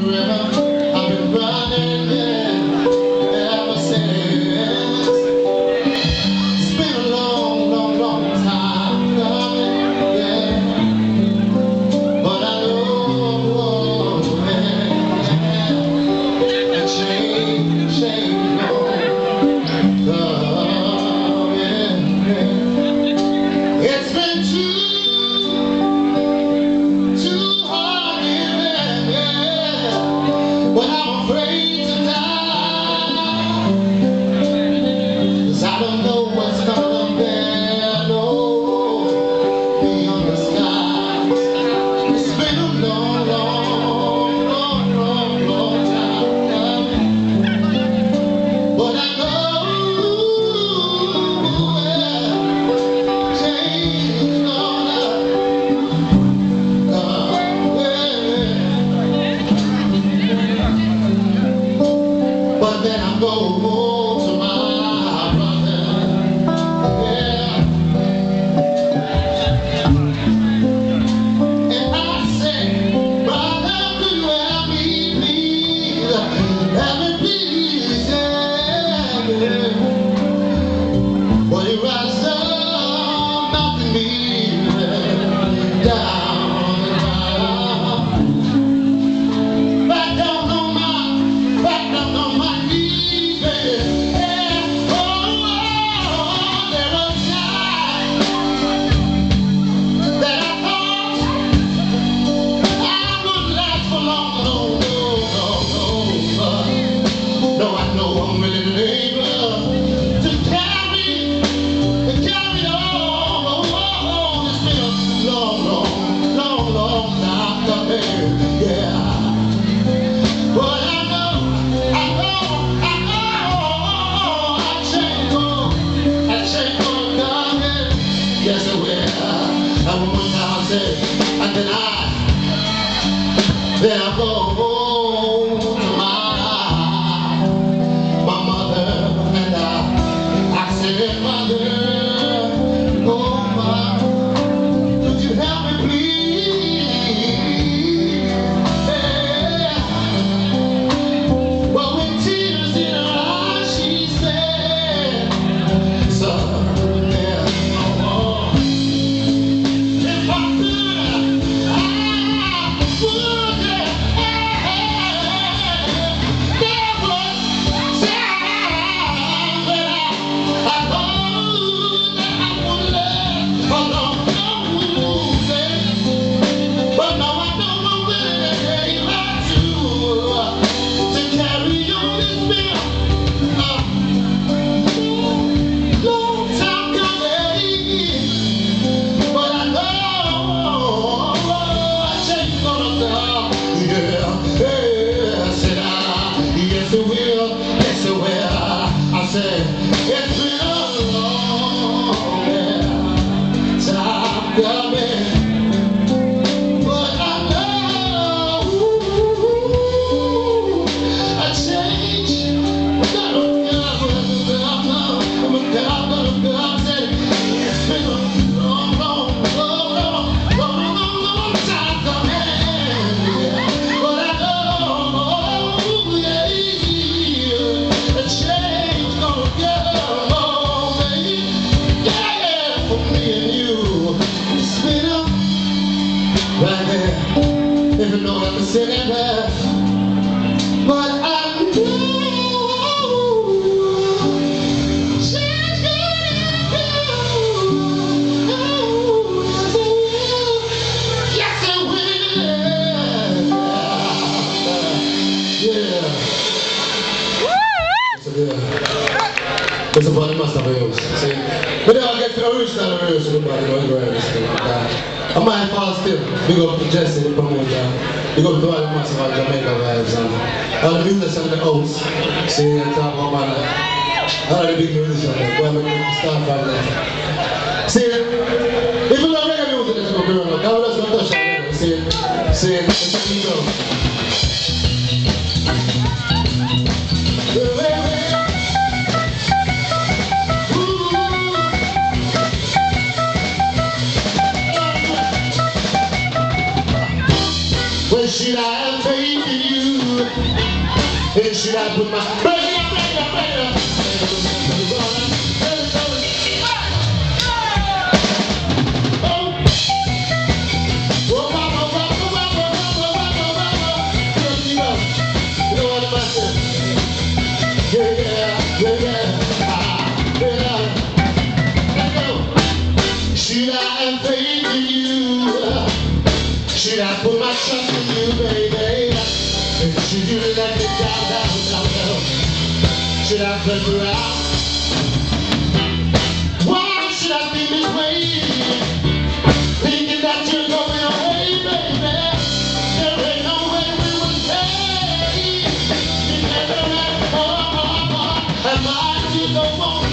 the. Yeah, I go. Jamaica. Big up to all the Jamaica vibes and all the business in the outs. See, I'm talking about that. All the big musicians, boy, we can start from. See, if you love reggae music, it's going to be you, touch it. See, see, see, see, see, see, see, see, see, see, should I pray to you? And should I put my baby, baby, baby, Yeah, yeah, yeah, yeah, ah, yeah. Let go. Should I invade you? Should I put myself? Baby? Should you let me down, down, down? Should I put you? Why should I be this way? Thinking that you're going away, baby. There ain't no way we would stay. You never had more, more, more. Am I to go on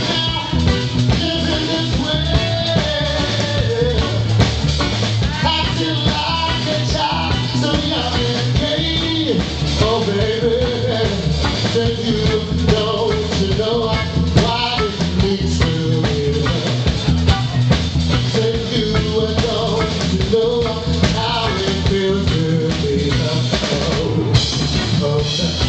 对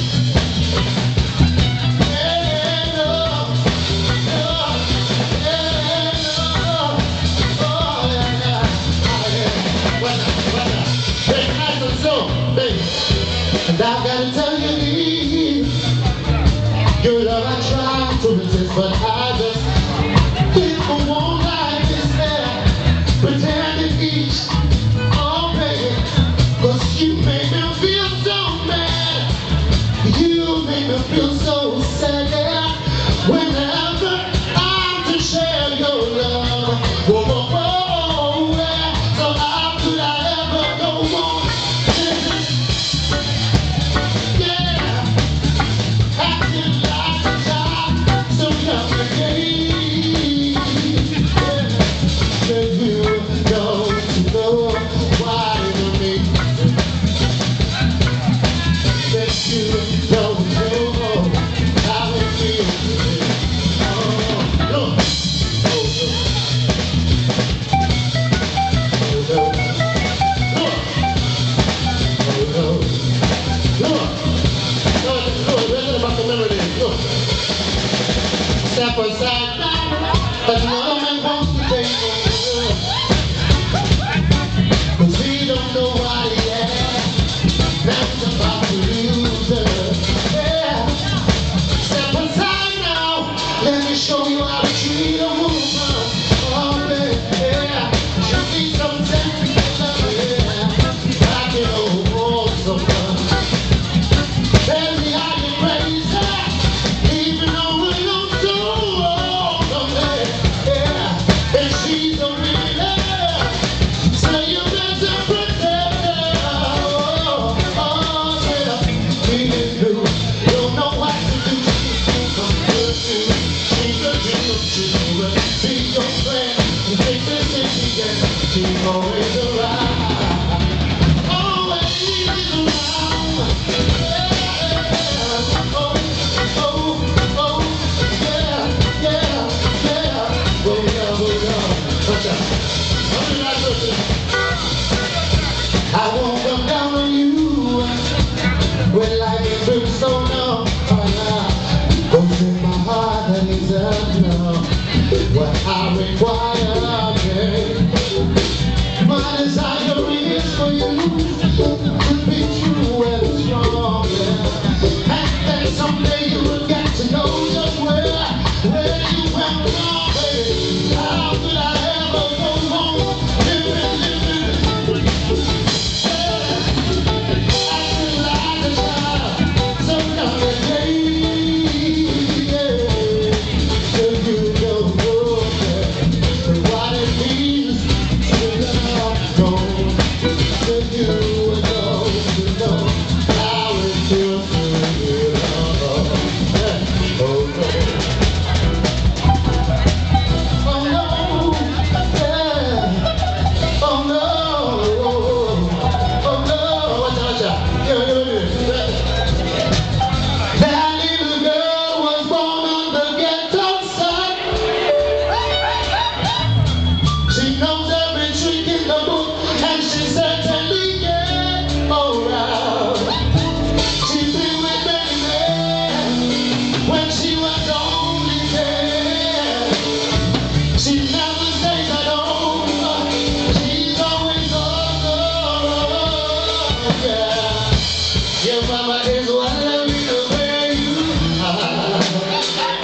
Mas não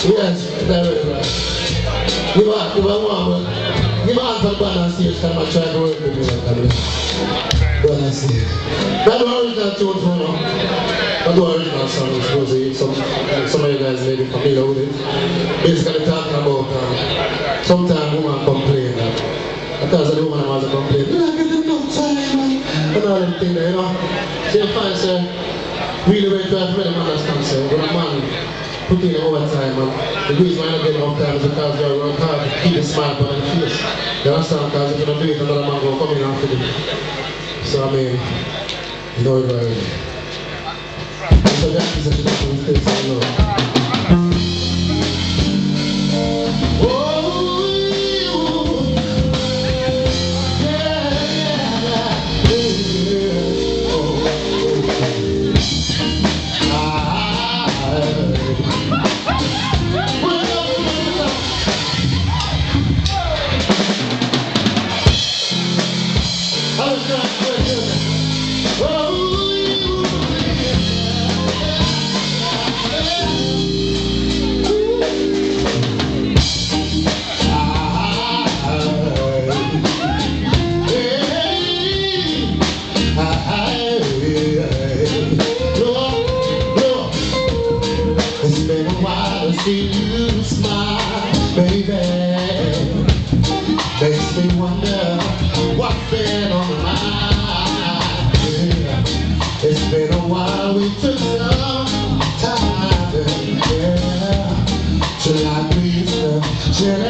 Yes, that is right. Give a, give a one, give a the band on stage, come and try to work with. Band on stage. That's the original tune for now. That's the original song, I suppose some, some of you guys may be familiar with it. Basically talking about um, sometimes women complain that because the woman was a complain, you're not getting enough time, man. And all them things you know. So you find, sir, really very try to make them understand, sir, when a man put in overtime, and the reason why I get enough time is because you're working hard to keep a smile on your face. You understand? Because if you don't do it, another man will come in after you. So, I mean, you know it well. So that is a different thing, so love.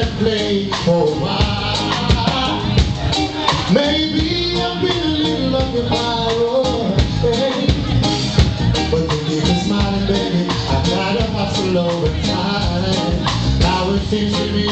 Play for a while. Maybe I've been a little hey. But keep it smiling, baby, I've gotta hustle over time. Now it seems to me